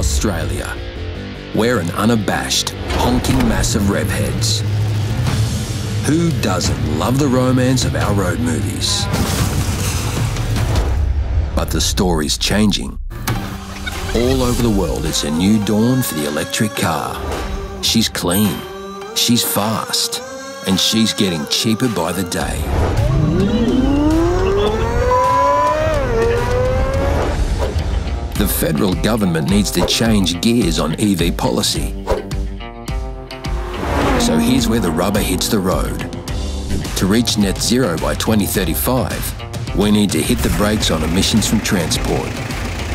Australia. We're an unabashed, honking mass of rev heads. Who doesn't love the romance of our road movies? But the story's changing. All over the world, it's a new dawn for the electric car. She's clean, she's fast, and she's getting cheaper by the day. The federal government needs to change gears on EV policy. So here's where the rubber hits the road. To reach net zero by 2035, we need to hit the brakes on emissions from transport.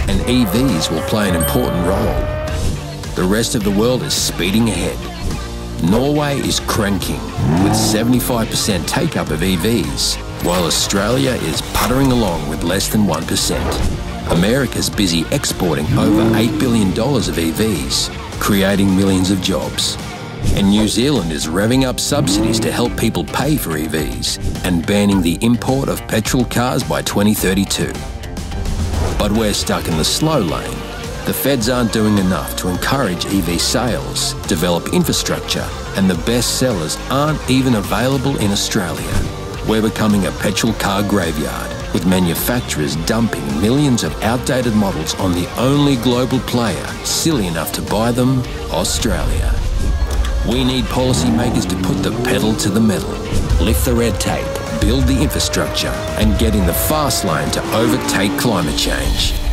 And EVs will play an important role. The rest of the world is speeding ahead. Norway is cranking with 75% take up of EVs, while Australia is puttering along with less than 1%. America's busy exporting over $8 billion of EVs, creating millions of jobs. And New Zealand is revving up subsidies to help people pay for EVs and banning the import of petrol cars by 2032. But we're stuck in the slow lane. The feds aren't doing enough to encourage EV sales, develop infrastructure, and the best sellers aren't even available in Australia. We're becoming a petrol car graveyard with manufacturers dumping millions of outdated models on the only global player silly enough to buy them, Australia. We need policymakers to put the pedal to the metal, lift the red tape, build the infrastructure, and get in the fast lane to overtake climate change.